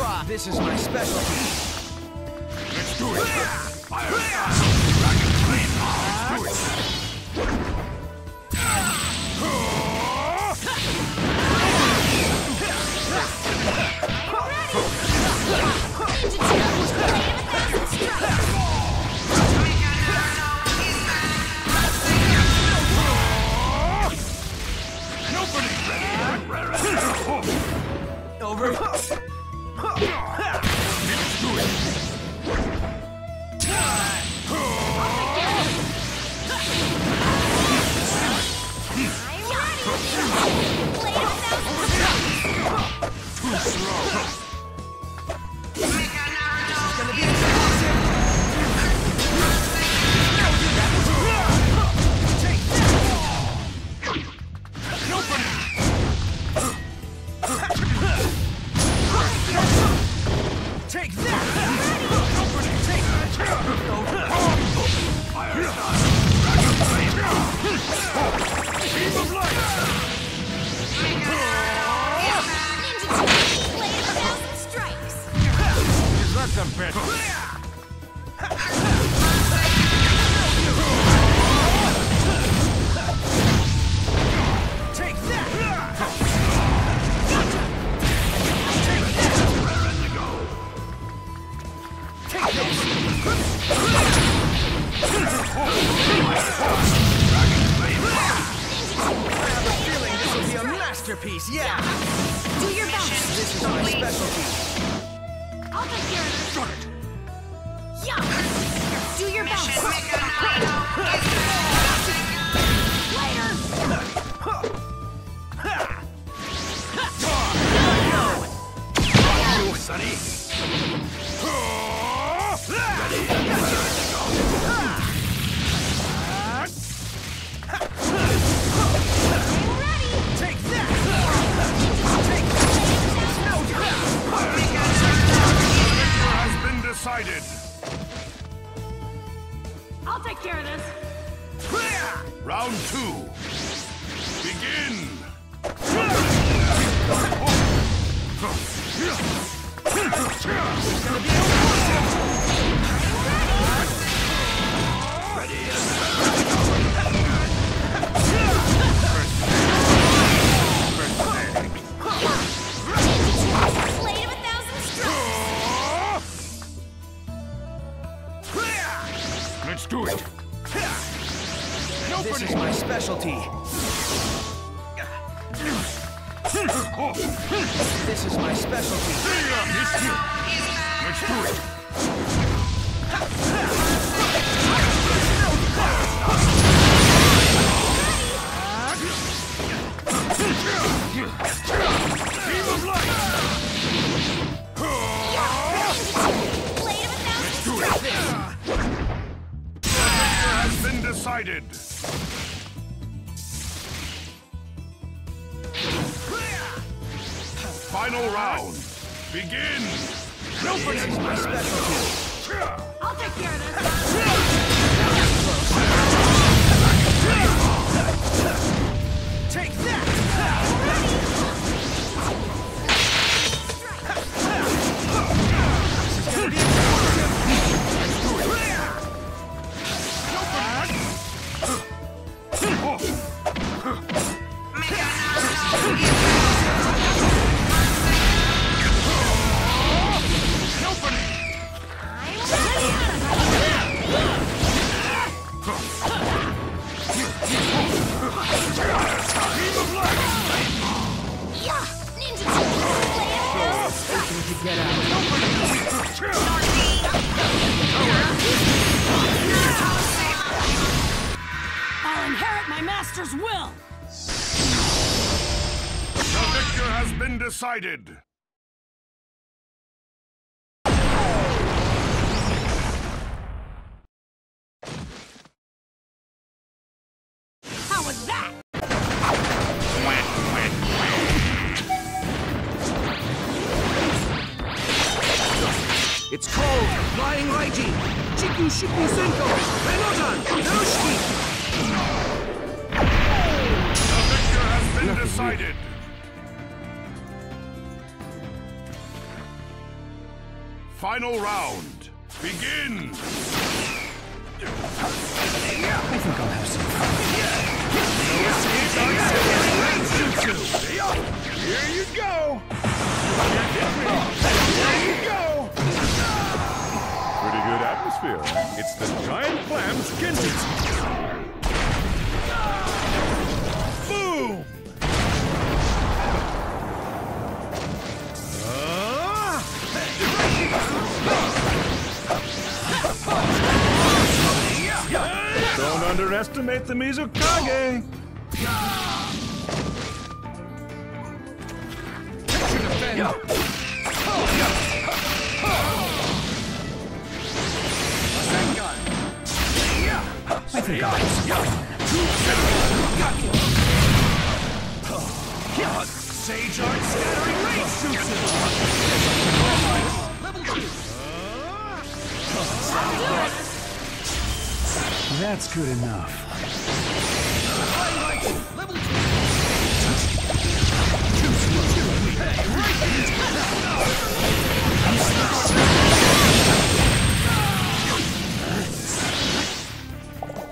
Aloha! This is my specialty. Let's do it! Fire Dragon Flame! Let's do it! Ah! Ah! This is my specialty. Let's do it! Beam of light! Blade of a thousand Do it! Victor has been decided! Final round! Begin! My specialty. I'll take care of this. Take that! Has been decided! How was that? It's called Flying Raijin! Chiku Shippu Senko! Renodan! Narushiki! The victor has been decided! Final round. Begin! I think I'll have some fun. Here you go! Here you go! Pretty good atmosphere. It's the giant clam's Genjutsu. Underestimate the Mizukage! That's good enough.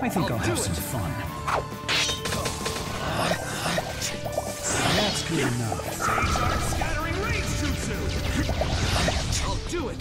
I think I'll have some fun. That's good enough. Scattering Rage Jutsu! I'll do it!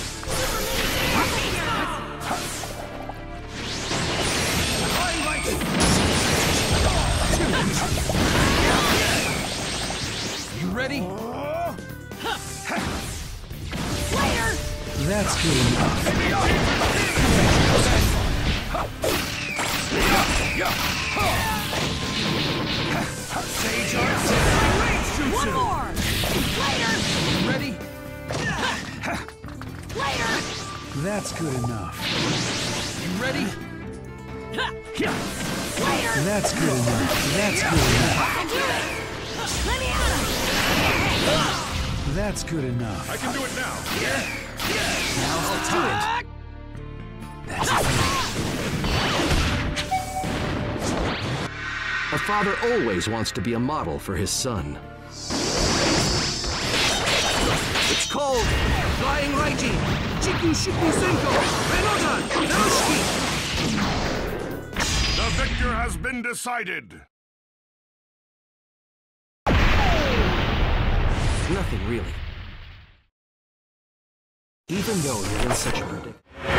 That's good enough. Sage Art Scattering Rage Jutsu! One more! Later! You ready? Later! That's good enough. You ready? Later! That's good enough. That's good enough. I'll do it! Let me at him! That's good enough. I can do it now. Now's the time! A father always wants to be a model for his son. It's called Flying Raijin, Chiku Shippu Senko, Renodan, Narushiki. The victor has been decided. Nothing really even though you're in such a predicament.